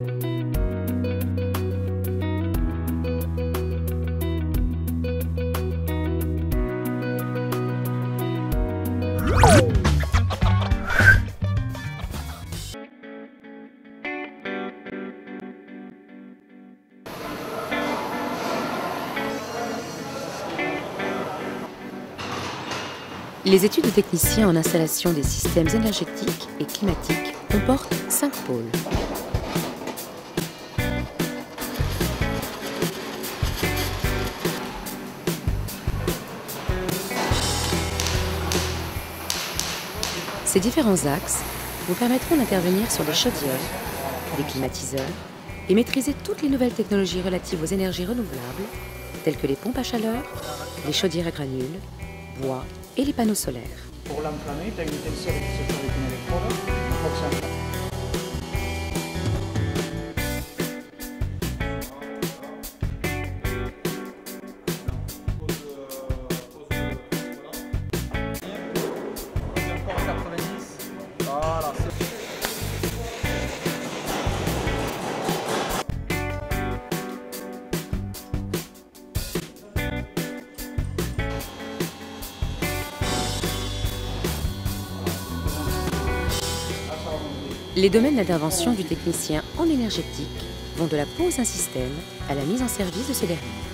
Les études de techniciens en installation des systèmes énergétiques et climatiques comportent cinq pôles. Ces différents axes vous permettront d'intervenir sur les chaudières, les climatiseurs et maîtriser toutes les nouvelles technologies relatives aux énergies renouvelables, telles que les pompes à chaleur, les chaudières à granules, bois et les panneaux solaires. Pour Les domaines d'intervention du technicien en énergétique vont de la pose d'un système à la mise en service de ce dernier.